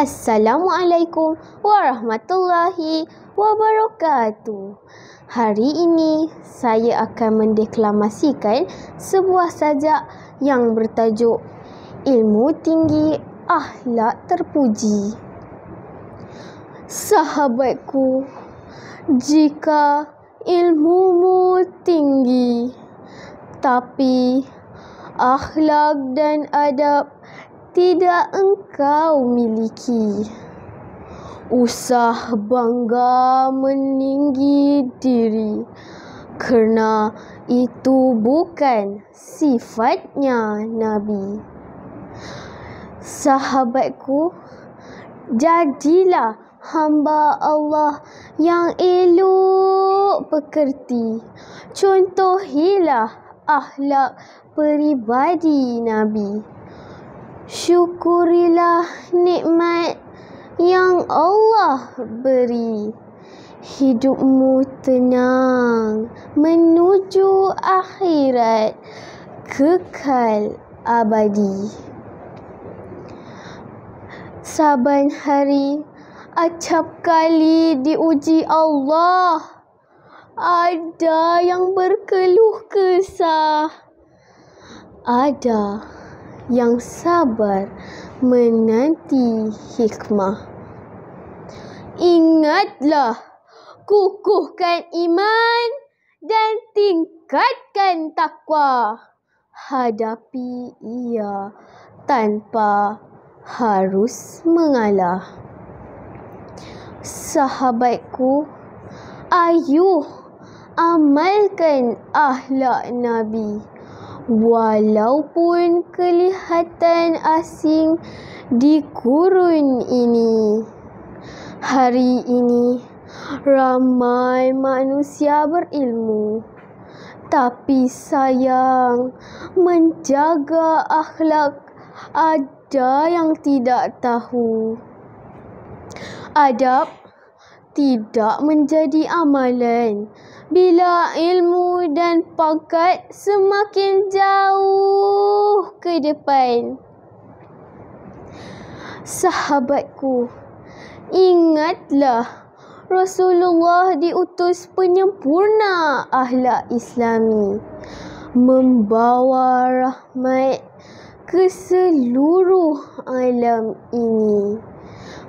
Assalamualaikum warahmatullahi wabarakatuh. Hari ini saya akan mendeklamasikan sebuah sajak yang bertajuk Ilmu Tinggi Akhlak Terpuji. Sahabatku, jika ilmumu tinggi tapi akhlak dan adab tidak engkau miliki. Usah bangga meninggi diri kerana itu bukan sifatnya Nabi. Sahabatku, jadilah hamba Allah yang elok pekerti. Contohilah akhlak peribadi Nabi syukurilah nikmat yang Allah beri. Hidupmu tenang menuju akhirat kekal abadi. Saban hari acap kali diuji Allah. Ada yang berkeluh kesah. Ada yang sabar menanti hikmah. Ingatlah, kukuhkan iman dan tingkatkan takwa. Hadapi ia tanpa harus mengalah. Sahabatku, ayuh amalkan ahlak Nabi walaupun kelihatan asing di kurun ini. Hari ini ramai manusia berilmu tapi sayang menjaga akhlak ada yang tidak tahu. Adab tidak menjadi amalan. Bila ilmu dan pangkat semakin jauh ke depan. Sahabatku, ingatlah Rasulullah diutus penyempurna ahlak Islami. Membawa rahmat ke seluruh alam ini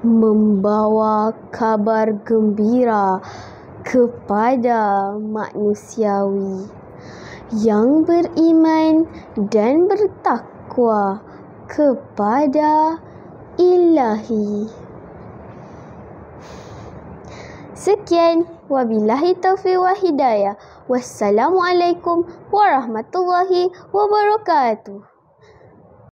membawa kabar gembira kepada manusiawi yang beriman dan bertakwa kepada ilahi. Sekian, wabillahi taufiq wa hidayah. Wassalamualaikum warahmatullahi wabarakatuh.